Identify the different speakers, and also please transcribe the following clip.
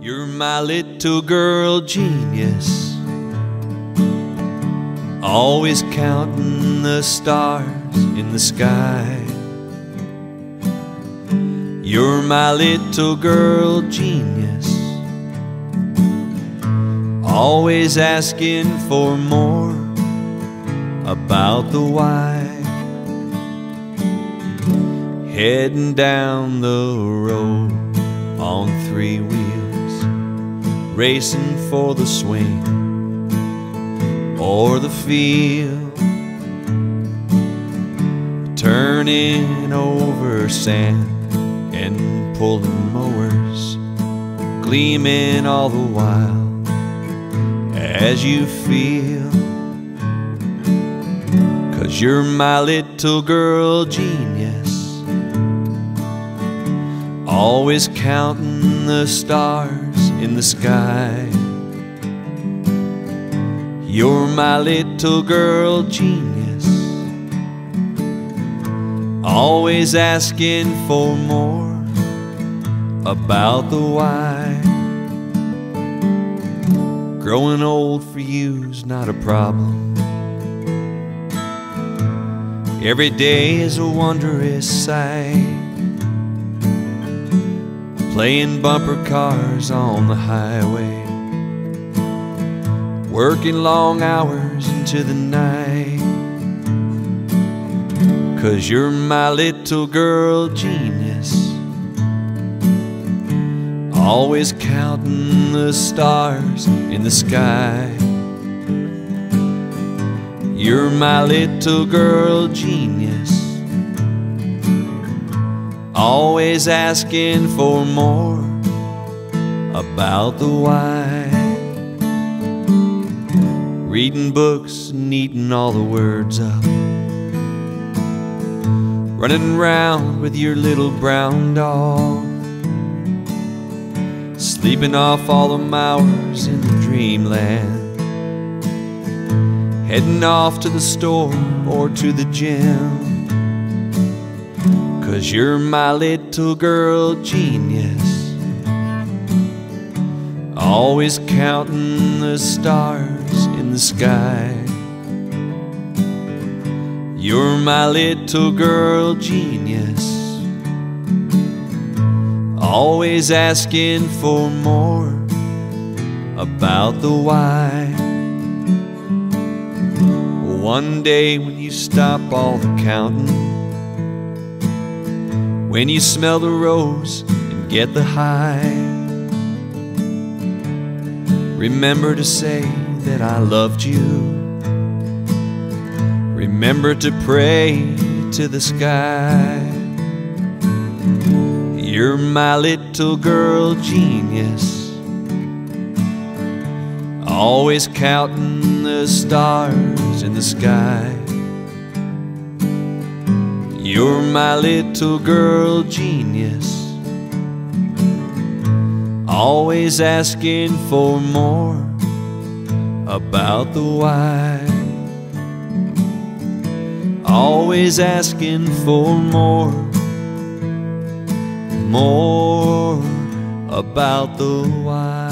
Speaker 1: You're my little girl genius. Always counting the stars in the sky. You're my little girl genius. Always asking for more about the why. Heading down the road on three wheels, racing for the swing or the field, turning over sand and pulling mowers, gleaming all the while as you feel. Cause you're my little girl genius. Always counting the stars in the sky. You're my little girl genius. Always asking for more about the why. Growing old for you's not a problem. Every day is a wondrous sight. Playing bumper cars on the highway. Working long hours into the night. Cause you're my little girl genius. Always counting the stars in the sky. You're my little girl genius. Always asking for more about the why. Reading books and eating all the words up. Running around with your little brown dog. Sleeping off all the hours in the dreamland. Heading off to the store or to the gym. Cause you're my little girl genius. Always counting the stars in the sky. You're my little girl genius. Always asking for more about the why. One day when you stop all the counting, when you smell the rose and get the high, remember to say that I loved you. Remember to pray to the sky. You're my little girl genius. Always counting the stars in the sky. You're my little girl genius. Always asking for more about the why. Always asking for more, more about the why.